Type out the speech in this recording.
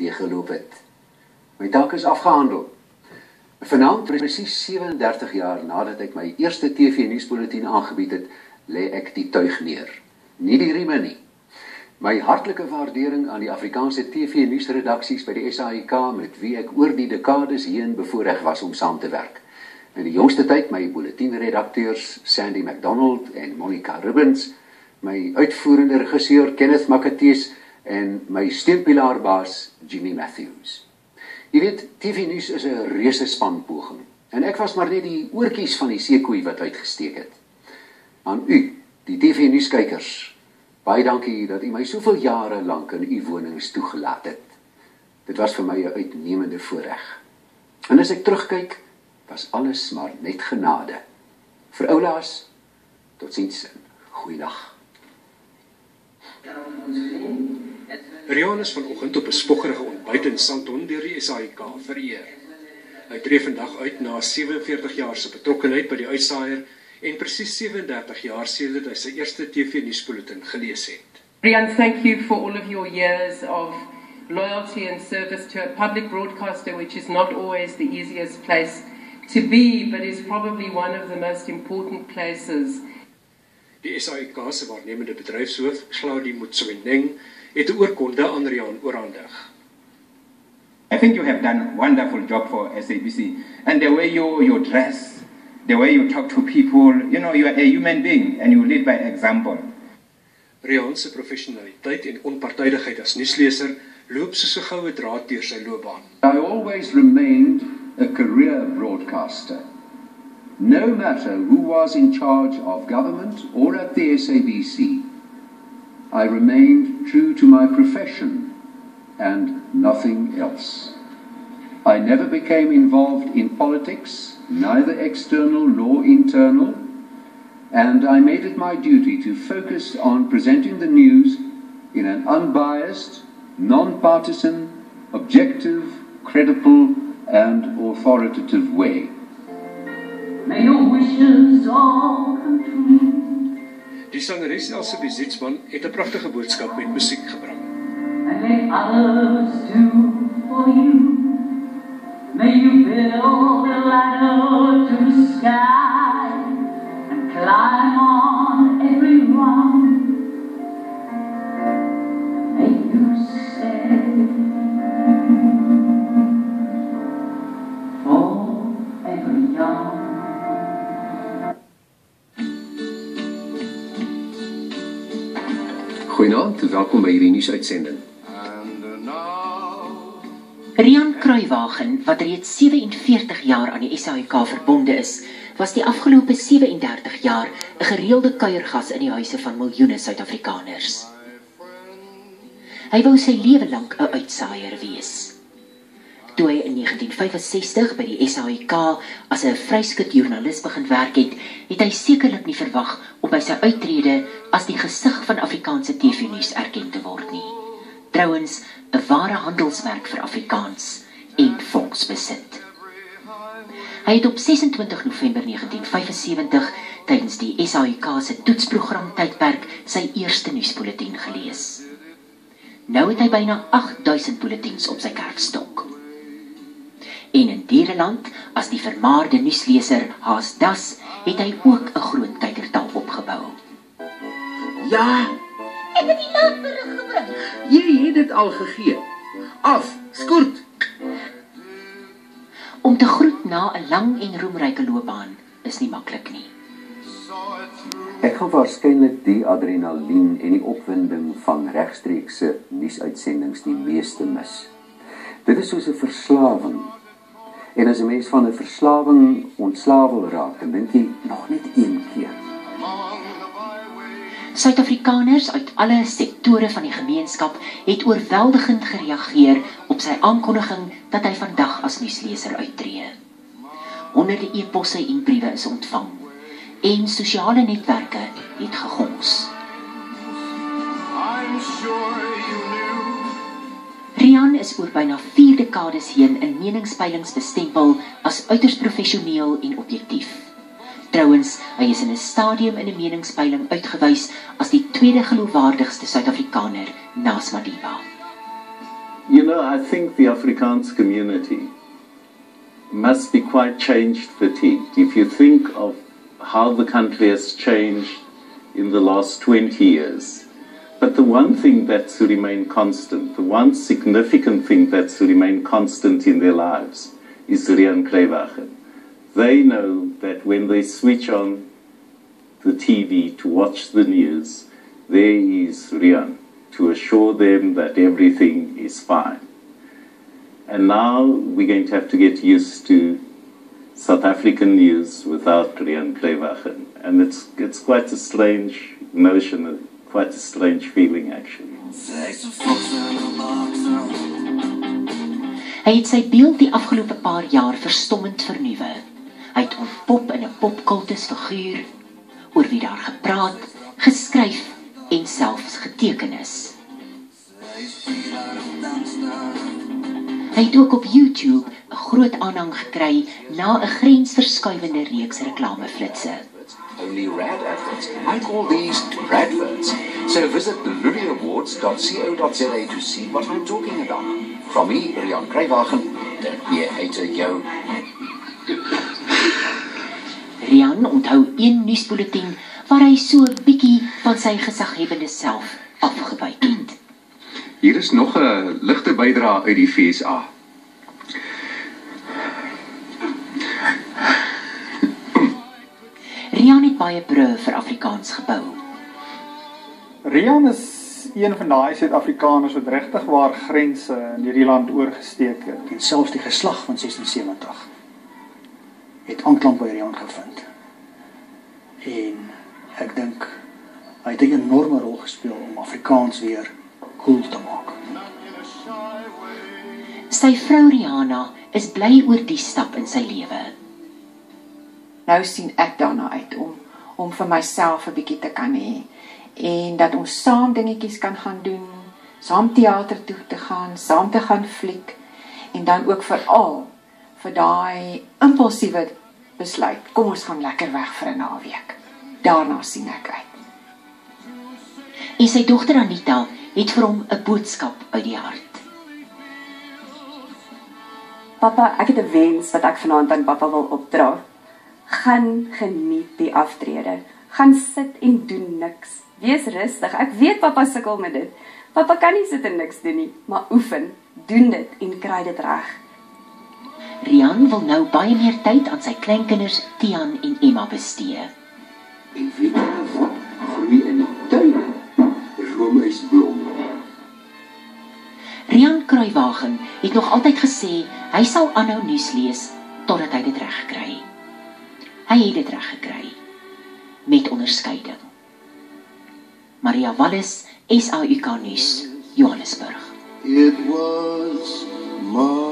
leeggeloop het. My taak is afgehandel. Vanaand presies 37 jaar nadat ek my eerste TV-nuusbulletin aangebied het, lê ek die tuig neer. Nie die rieme nie. My hartlike waardering aan die Afrikaanse TV-nuusredaksies by die SAIK met wie ek oor die dekades heen bevoorreg was om saam te werk. In die jongste tyd my bulletinredakteurs Sandy McDonald en Monica Ribbons, my uitvoerende regisseur Kenneth Makatees en my steunpilaarbaas Jimmy Matthews. Jy weet, TV nuus is 'n reuse span poging. En ek was maar net die oortjies van die seekoei wat uitgesteek het. Aan u, die TV nuuskykers, baie dankie dat u my soveel jare lank in u wonings toegelaat het. Dit was vir my 'n uitnemende voorreg. En as ek terugkyk, was alles maar net genade. Vir oulaas, totsiens en goeiedag. Ja, ons vriend Rian is vanoggend op 'n spoggerige ontbyt in Sandton deur die SAIK vereer. Hy tree vandag uit na 47 jaar se betrokkeheid by die uitsaaier en presies 37 jaar sedert hy sy eerste TV-nuusbulletin gelees het. Rian, thank you for all of your years of loyalty and service to a public broadcaster which is not always the easiest place to be but is probably one of the most important places. Die SAIK se waarnemende bedryfshoof, Claudie Motsoeneng, het 'n oorkonde aan Rian oorhandig. I think you have done a wonderful job for SABC and the way you you dress, the way you talk to people, you know you are a human being and you lead by example. Rian se professionaliteit en onpartydigheid as nuusleser loop soos 'n goue draad deur sy loopbaan. I always remained a career broadcaster. No matter who was in charge of government or at the SABC, I remained true to my profession and nothing else. I never became involved in politics, neither external nor internal, and I made it my duty to focus on presenting the news in an unbiased, non-partisan, objective, credible, and authoritative way. May your wishes all come true. Die sangeres Elsie Bizitzman het 'n pragtige boodskap met musiek gebring. And may others do for you. May you build a ladder to the sky and climb on every rung. May you Goeienaand, welkom by hierdie nuusuitsending. Rian Kruiwagen, wat reeds 47 jaar aan die SAIK verbonde is, was die afgelope 37 jaar 'n gereelde kuiergas in die huise van miljoene Suid-Afrikaners. Hy wou sy lewe lank 'n uitsaaier wees. Toe hy in 1965 by die SAIK as 'n vryskut joernalis begin werk het, het hy sekerlik nie verwag om by sy uittrede as die gesig van Afrikaanse TV-nuus erken te word nie. Trouwens, 'n ware handelsmerk vir Afrikaans en volksbesit. Hy het op 26 November 1975 tydens die SAIK se toetsprogram tydperk sy eerste nuusbulletin gelees. Nou het hy byna 8000 bulletins op sy kerfstok. En in Diereland, as die vermaarde nuusleser Haas Das, het hy ook 'n groot kykertal opgebou. Ja, Ek het die laatberig gebring. jy het dit al gegee. Af, skort. Om te groet na 'n lang en roemryke loopbaan is nie maklik nie. Ek gaan waarskynlik die adrenalien en die opwinding van regstreekse nuusuitsendings die meeste mis. Dit is soos 'n verslawing. En as 'n mens van 'n verslawing ontslaaf wil raak, dan dink jy nog net een keer. Suid-Afrikaners uit alle sektore van die gemeenskap het oorweldigend gereageer op sy aankondiging dat hy vandag as nuusleser uittreë. Honderde e-posse en briewe is ontvang en sosiale netwerke het gegons. Rian is oor byna 4 dekades heen in meningspeilings bestempel as uiters professioneel en objektief. Trouwens, hy is in 'n stadium in 'n meningspeiling uitgewys as die tweede geloofwaardigste Suid-Afrikaner na Madiba. You know, I think the Afrikaans community must be quite changed fatigued. If you think of how the country has changed in the last 20 years, but the one thing that's remained constant, the one significant thing that's remained constant in their lives is Rian Kreiwagen. They know that when they switch on the TV to watch the news, there is Rian to assure them that everything is fine. And now we're going to have to get used to South African news without Rian Kreiwagen. And it's, it's quite a strange notion, quite a strange feeling actually. Hy het sy beeld die afgelope paar jaar verstommend vernuwe. Hy het ontpop in 'n popkultus figuur oor wie daar gepraat, geskryf en selfs geteken is. Hy het ook op YouTube 'n groot aanhang gekry na 'n grensverskuivende reeks reklameflitsse. Only rad adverts. I call these radverts. So visit lurieawards.co.za to see what I'm talking about. From me, Rian Kreiwagen, don't be a hater, yo. Rian onthou een nuusbulletin waar hy so 'n bietjie van sy gesaghebende self afgewyk het. Hier is nog 'n ligte bydrae uit die FSA. Baie brûe vir Afrikaans gebou. Rian is een van daai Suid-Afrikaners wat regtig waar grense in hierdie land oorgesteek het. En selfs die geslag van 76 het aanklank by Rian gevind. En ek dink hy het 'n enorme rol gespeel om Afrikaans weer cool te maak. Sy vrou Rihanna is bly oor die stap in sy lewe. Nou sien ek daarna uit om om vir myself 'n bietjie te kan hê en dat ons saam dingetjies kan gaan doen, saam teater toe te gaan, saam te gaan fliek en dan ook veral vir daai impulsiewe besluit, kom ons gaan lekker weg vir 'n naweek. Daarna sien ek uit. En sy dogter Anita het vir hom 'n boodskap uit die hart. Pappa, ek het 'n wens wat ek vanaand aan pappa wil opdra. Gaan geniet die aftrede. Gaan sit en doen niks. Wees rustig. Ek weet pappa sukkel met dit. Pappa kan nie sit en niks doen nie, maar oefen, doen dit en kry dit reg. Rian wil nou baie meer tyd aan sy kleinkinders Tian en Emma bestee. En weet jy wat? Groei in die tuin. Roomhuisblom. Rian Kruiwagen het nog altyd gesê hy sal aanhou nuus lees totdat hy dit reg kry. Hy het dit reg gekry met onderskeiding. Maria Wallis, SAUK nuus, Johannesburg. It was my